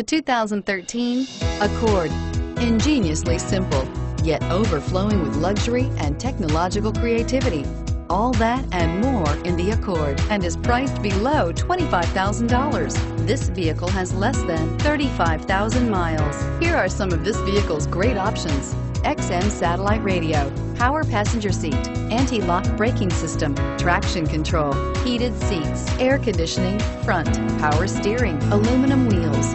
The 2013 Accord. Ingeniously simple, yet overflowing with luxury and technological creativity. All that and more in the Accord and is priced below $25,000. This vehicle has less than 35,000 miles. Here are some of this vehicle's great options. XM satellite radio, power passenger seat, anti-lock braking system, traction control, heated seats, air conditioning, front, power steering, aluminum wheels,